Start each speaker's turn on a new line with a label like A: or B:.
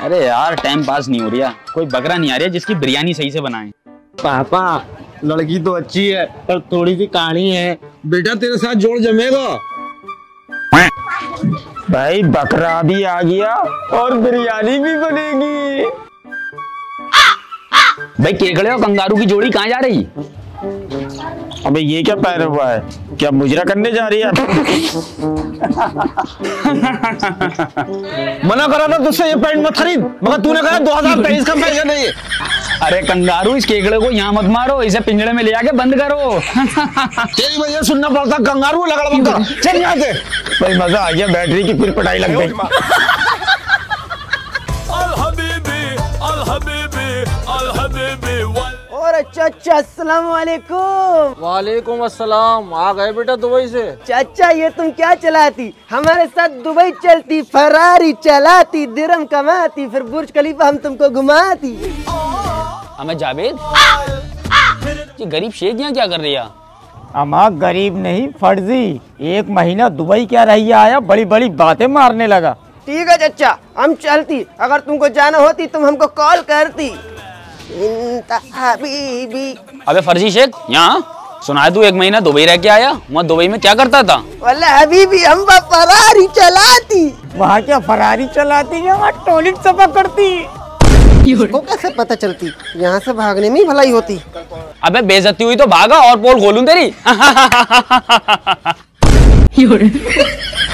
A: अरे यार time pass नहीं हो रहा कोई बकरा नहीं आ रहा जिसकी बिरयानी सही से बनाए।
B: पापा लड़की तो अच्छी है पर थोड़ी सी काली है। बेटा तेरे साथ जोड़ जमेगा। भाई बकरा भी आ गया और बिरयानी भी बनेगी।
A: भाई केकड़े और कंगारू की जोड़ी कहाँ जा रही?
B: अबे ये क्या पैर हुआ है? क्या मुजरा करने जा रही है? मना करा था तुझसे ये पैंट मत खरीद, मगर तूने कहा दो हज़ार तेईस का पैसा नहीं
A: अरे कंगारू, इस केकड़े को यहाँ मत मारो, इसे पिंजड़े में ले आके बंद करो।
B: तेरी वजह सुनना पड़ता, कंगारू लगड़ बंकर चल यहाँ से। भाई मज़ा आ गया, बैटरी की फिर पटाई लग गई।
C: और चाचा अस्सलाम वालेकुम।
D: वालेकुम अस्सलाम। आ गए बेटा दुबई से।
C: चाचा ये तुम क्या चलाती? हमारे साथ दुबई चलती फरारी चलाती दिरम कमाती फिर बुर्ज खलीफा हम तुमको घुमाती।
A: हमें जावेद ये गरीब शेख यहाँ क्या कर रही है?
E: अमा गरीब नहीं फर्जी। एक महीना दुबई क्या रही आया बड़ी बड़ी बातें मारने लगा।
C: ठीक है चाचा हम चलती। अगर तुमको जाना होती तुम हमको कॉल करती।
A: अबे फर्जी शेख यहाँ? सुना तू एक महीना दुबई रह के आया? वहाँ दुबई में क्या करता था?
C: वल्ला हबीबी हम फरारी चलाती।
E: वहाँ क्या फरारी चलाती? है वहाँ टॉयलेट सफ़ा करती।
C: को कैसे पता चलती? यहाँ से भागने में ही भलाई होती।
A: अबे बेइज्जती हुई तो भागा और पोल खोलूं तेरी?